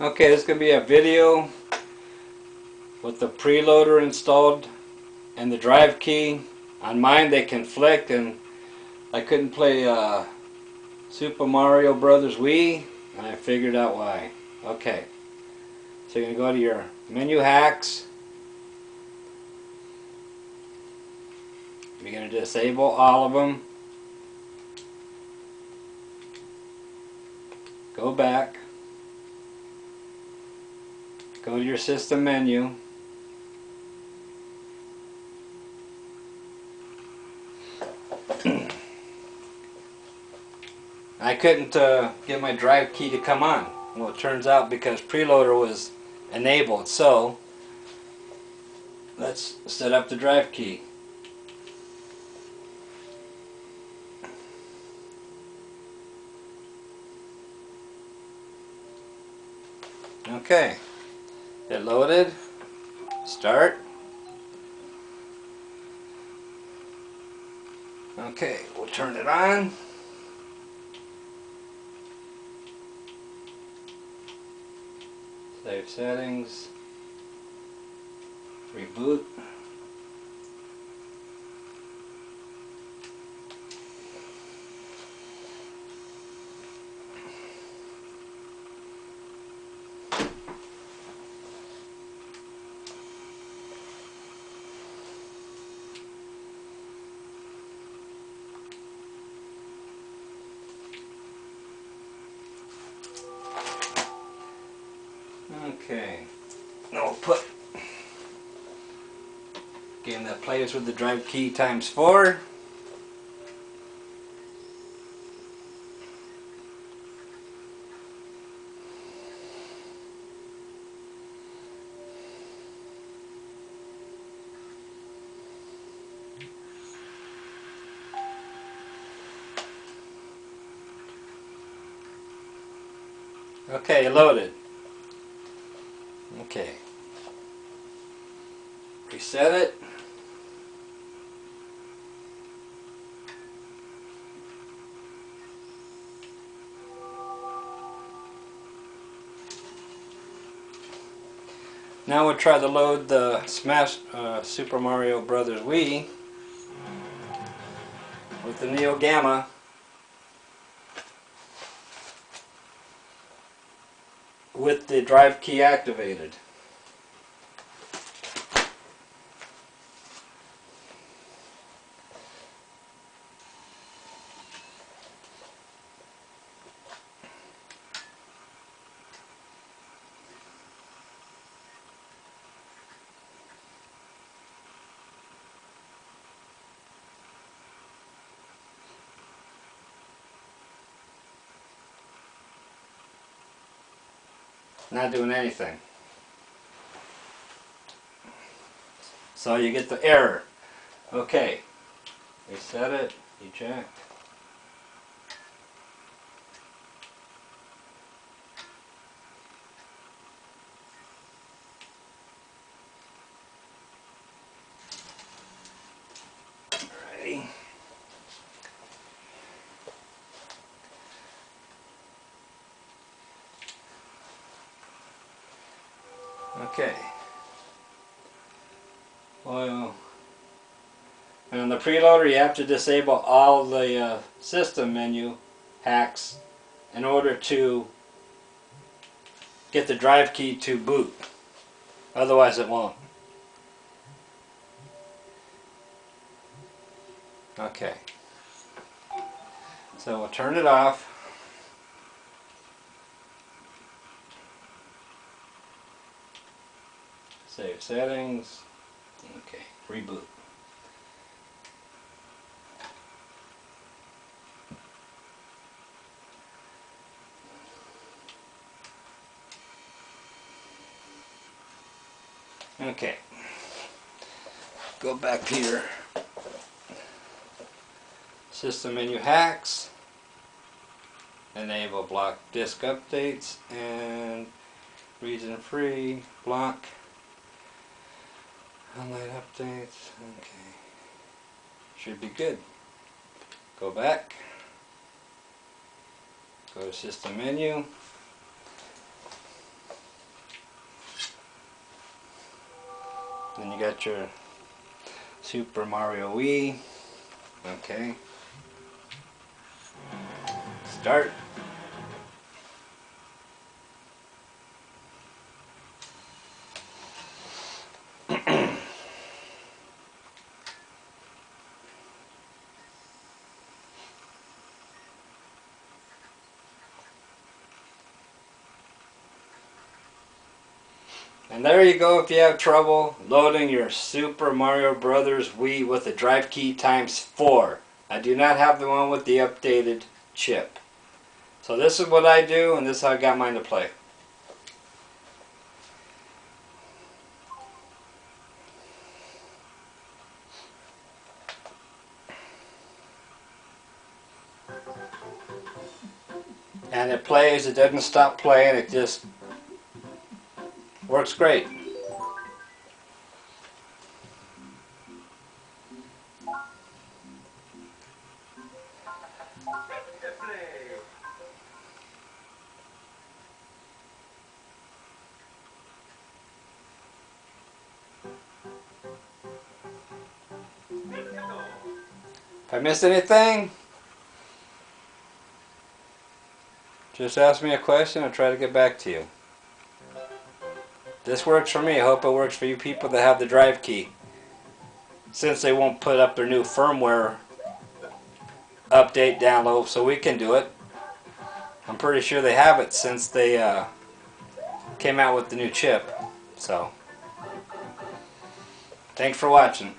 Okay, this is going to be a video with the Priiloader installed and the drive key. On mine they conflict and I couldn't play uh, Super Mario Brothers Wii and I figured out why. Okay, so you're going to go to your menu hacks. You're going to disable all of them. Go back. Go to your system menu. I couldn't uh, get my drive key to come on. Well, it turns out because Priiloader was enabled. So, let's set up the drive key. Okay, it loaded, start. Okay, we'll turn it on. Save settings, reboot. Okay. Now we'll put game that plays with the drive key times four. Okay, loaded. Okay. Reset it. Now we'll try to load the Smash uh, Super Mario Brothers Wii with the Neo Gamma. With the drive key activated. Not doing anything. So you get the error. Okay. Reset it, eject. Okay. Well, and on the Priiloader you have to disable all the uh, system menu hacks in order to get the drive key to boot. Otherwise it won't. Okay. So we'll turn it off. Save settings. Okay, reboot. Okay. Go back here. System menu hacks. Enable block disk updates and region free block Online updates, okay. Should be good. Go back. Go to system menu. Then you got your Super Mario Wii. Okay. Start. And there you go if you have trouble loading your Super Mario Brothers Wii with the drive key times 4. I do not have the one with the updated chip. So this is what I do and this is how I got mine to play. And it plays, it doesn't stop playing, it just Works great. If I missed anything, just ask me a question. I'll try to get back to you. This works for me. I hope it works for you people that have the drive key. Since they won't put up their new firmware update download, so we can do it. I'm pretty sure they have it since they uh, came out with the new chip. So, thanks for watching.